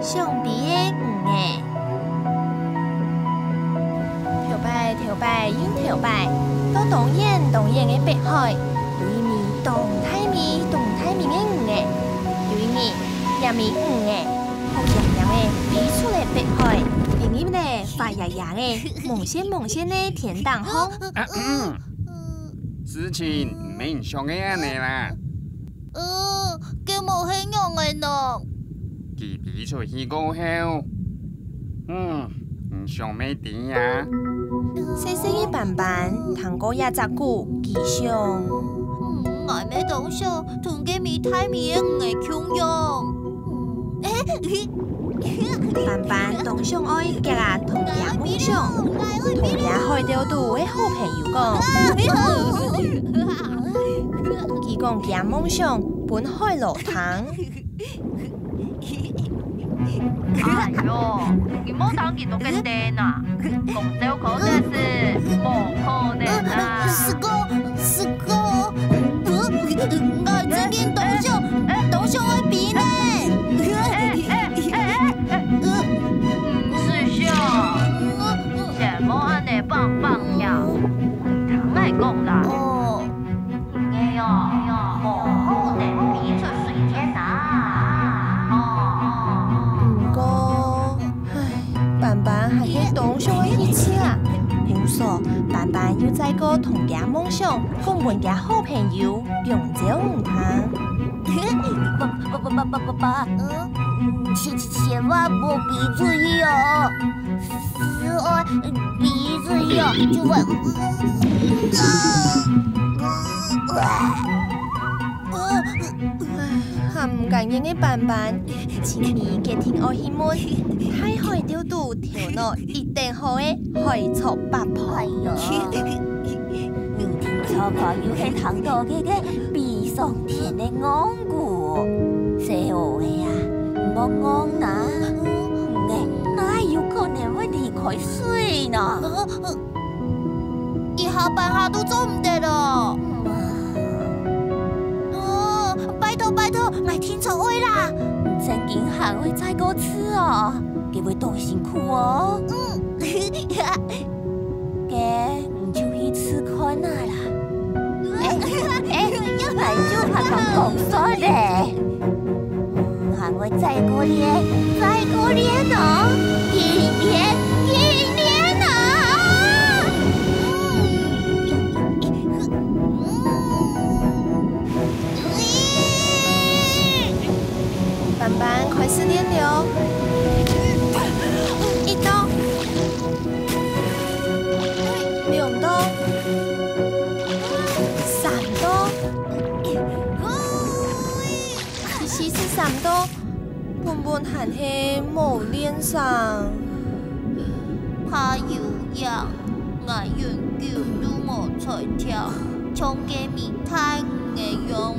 上帝的五哎，跳摆跳摆又跳摆，到东岩东岩的北海，有一米东太米东太米的五哎，有一米两米五哎，好洋洋的飞出来北海，另一呢发芽芽的梦仙梦仙的天堂红。事情唔免像个安尼啦。嗯，佢冇希望嘅呢。佢比出去过后，嗯，唔想咩点呀？细细的板板，糖果也扎古，吉祥。嗯，爱咩东西，同佢咪太咪唔系穷用。板板东上爱夹啊，同夹梦想，同夹海钓渡的好朋友讲。佢讲夹梦想，本海落汤。哎呦，你莫当见到个蛋呐，广州口的是冇可能啊！是个是个，我这边东上东上爱比呢。师兄，什么安尼棒棒跳？唐来讲啦。个同夹梦想，共本家好朋友永久唔谈。爸爸爸爸爸爸爸，嗯，千千万莫闭嘴哦，是爱闭嘴哦，就会。唉，唔感应的板板，请你给听我希望，海海钓渡跳落一定好的海草八哎婆。呦，你听错过又是糖豆嘅嘅碧上天的昂古，细路的呀，莫昂呐，哎，哪有可能会离开水呢？一下半下都做唔得咯。哦，拜托拜托，咪听错位啦！曾经还会再过次哦，佢会多辛苦哦。嗯，嘅就还讲讲说咧，还会再过年，再过年哦，一年一年啊！板板开始练本本还是冇练上。怕有氧，我永久都冇才跳，冲嘅面太唔嘅用